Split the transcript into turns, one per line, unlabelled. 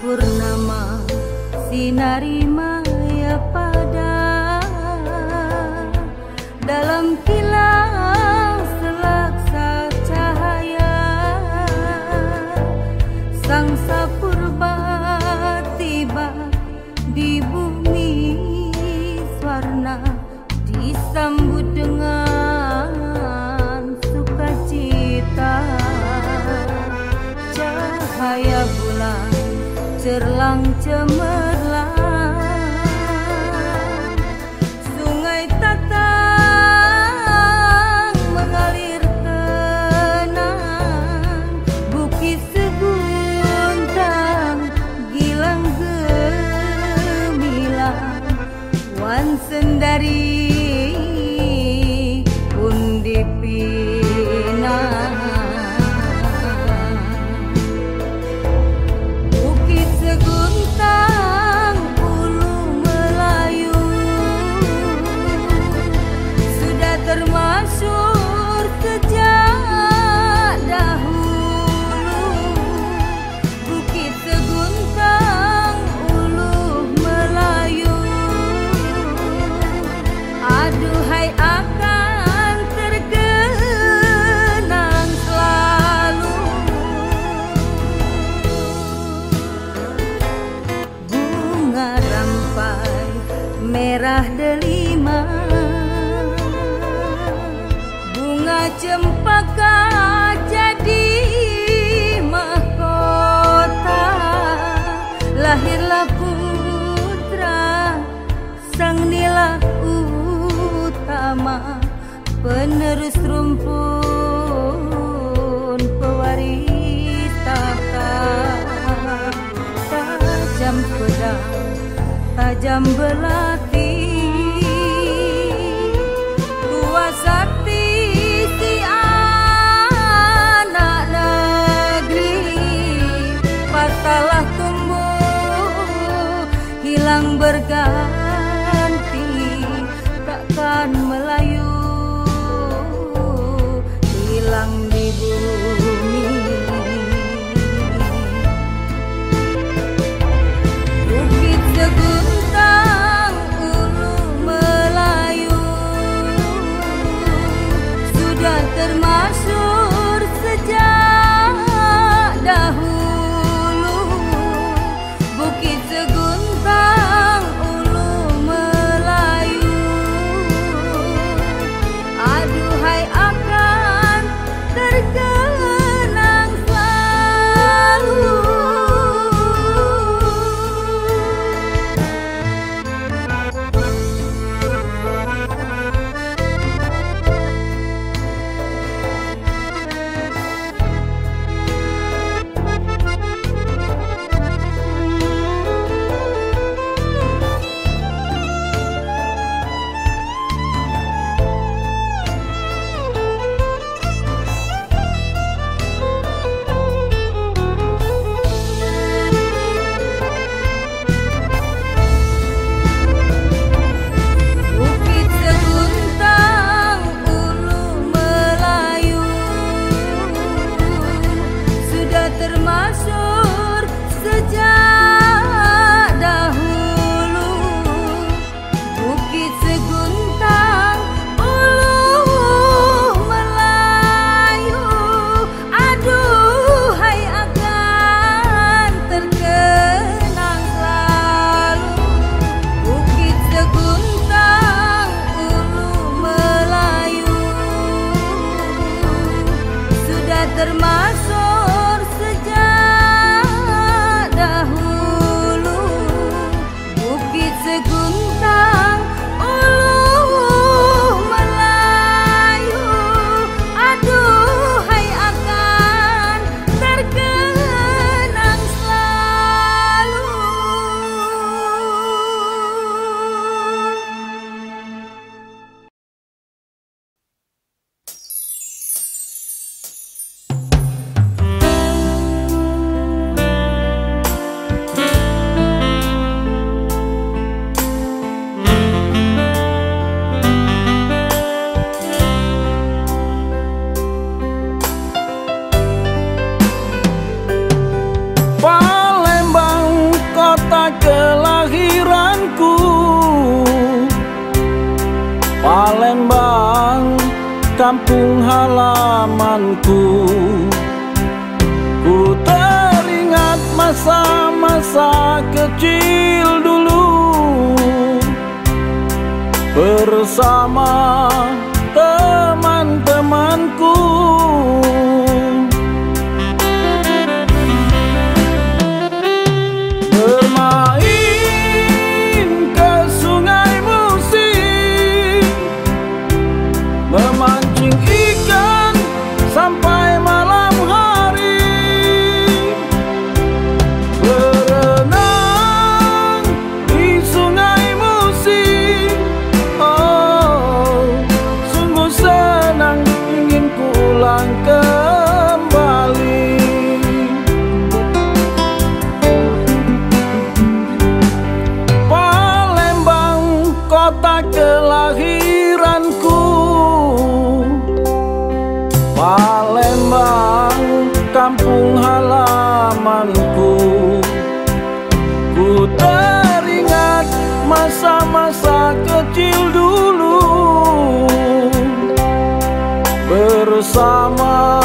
purnama sinari maya pada. Dalam cerlang cemerlang. Sungai tatang mengalir tenang. Bukit seguntang gilang gemilang. Wan sendari pun dipinang cempaka jadi mahkota. Lahirlah putra sang nila utama penerus rumpun pewaris tajam pedang tajam belati bergaul termasuk kampung halamanku. Ku teringat masa-masa kecil dulu. Bersama kelahiranku. Palembang
kampung halamanku. Ku teringat masa-masa kecil dulu. Bersama